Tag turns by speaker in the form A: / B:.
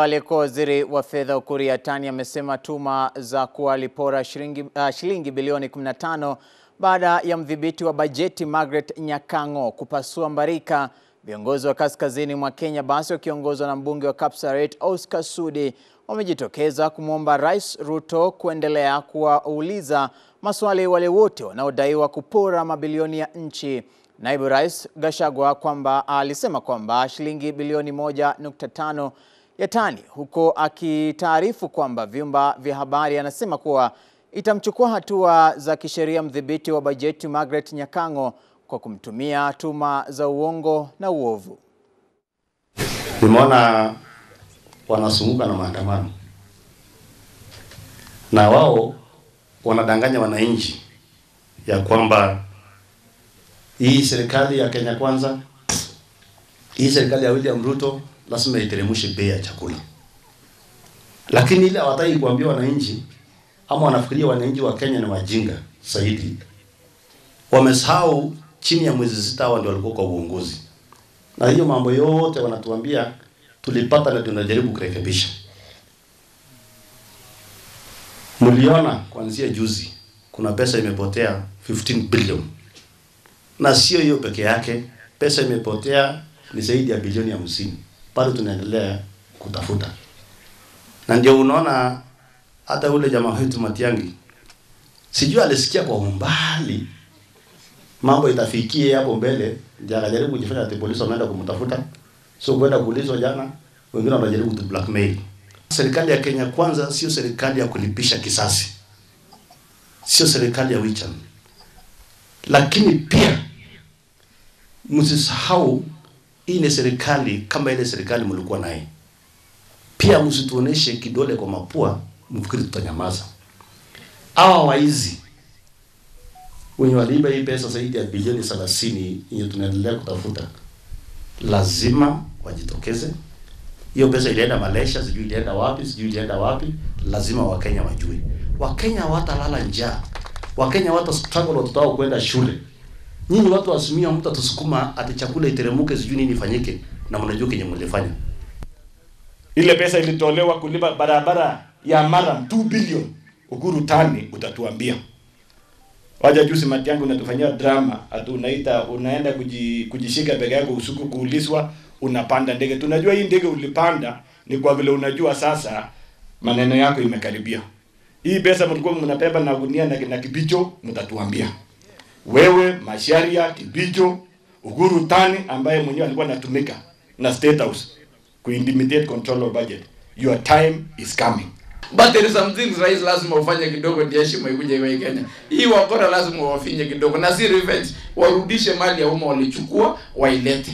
A: Aliyekuwa waziri wa fedha Ukur Yatani amesema tuma za kuwa alipora shilingi, uh, shilingi bilioni 15 baada ya mdhibiti wa bajeti Margaret Nyakango kupasua mbarika. Viongozi wa kaskazini mwa Kenya basi wakiongozwa na mbunge wa Kapsaret Oscar Sudi wamejitokeza kumwomba Rais Ruto kuendelea kuwauliza maswali wale wote wanaodaiwa kupora mabilioni ya nchi. Naibu Rais Gachagua kwamba alisema kwamba shilingi bilioni 1.5 Yatani huko akitaarifu kwamba vyumba vya habari anasema kuwa itamchukua hatua za kisheria mdhibiti wa bajeti Margaret Nyakango kwa kumtumia tuma za uongo na uovu.
B: Nimeona wanasumbuka na maandamano na wao wanadanganya wananchi ya kwamba hii serikali ya Kenya Kwanza, hii serikali ya William Ruto lazima iteremshe bei ya chakula, lakini ile hawataki kuambia wananchi, ama wanafikiria wananchi wa Kenya ni wajinga zaidi. Wamesahau chini ya mwezi sita hao ndio walikuwa kwa uongozi, na hiyo mambo yote wanatuambia tulipata na tunajaribu kurekebisha. Mliona kuanzia juzi kuna pesa imepotea 15 billion, na sio hiyo peke yake, pesa imepotea ni zaidi ya bilioni hamsini. Bado tunaendelea kutafuta, na ndio unaona hata ule jamaa wetu Matiang'i, sijui alisikia kwa umbali mambo itafikie hapo mbele, ndio akajaribu kujifanya ati polisi wameenda kumtafuta, so kwenda kuulizwa jana, wengine wanajaribu kutu blackmail. Serikali ya Kenya Kwanza sio serikali ya kulipisha kisasi, sio serikali ya wichan, lakini pia msisahau hii ni serikali kama ile serikali mlikuwa naye. Pia msituoneshe kidole kwa mapua mfikiri tutanyamaza. Hawa waizi wenye waliiba hii pesa zaidi ya bilioni 30 yenye tunaendelea kutafuta, lazima wajitokeze. Hiyo pesa ilienda Malaysia, sijui ilienda wapi, sijui ilienda wapi. Lazima Wakenya wajue. Wakenya watalala njaa, Wakenya hawata struggle watoto wao kwenda shule. Nyinyi watu wasimia, mtu atusukuma ati chakula iteremuke, sijui nini ifanyike, na mnajua kenye mlifanya.
C: Ile pesa ilitolewa kulipa barabara ya Maram 2 billion. Uguru tani utatuambia. Waja juzi mati yangu unatufanyia drama, ati unaita unaenda kuji, kujishika peke yako usiku kuulizwa unapanda ndege. Tunajua hii ndege ulipanda ni kwa vile unajua sasa maneno yako imekaribia. Hii pesa mlikuwa mnabeba na gunia na, na kibicho mtatuambia. Wewe Masharia, Kibicho, Uhuru Tani ambaye mwenyewe alikuwa anatumika na State House kuintimidate control of budget. Your time is coming.
D: But there is some things rais lazima ufanye kidogo ndio heshima ikuje kwa Kenya. Hii wakora lazima wafinye kidogo na si revenge, warudishe mali ya umma walichukua wailete.